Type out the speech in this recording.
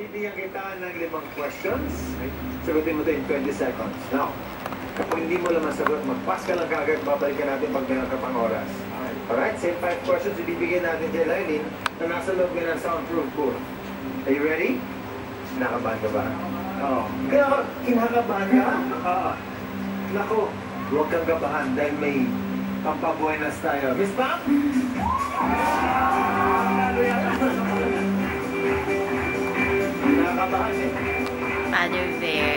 Bibigyan kita ng limang questions. Sagutin mo ito in 20 seconds. Now, kapag hindi mo naman sagot, mag-pass ka lang kagad, babalikan natin pag meron ka pang oras. Alright, same five questions ibibigay natin kay Lailin na nasa loob ka ng soundproof booth. Are you ready? Nakabahan ka ba? Oo. Kaya kinakabahan ka? Oo. Nako, huwag kang kabahan dahil may pampabuenas tayo. Miss Pam? Mother there.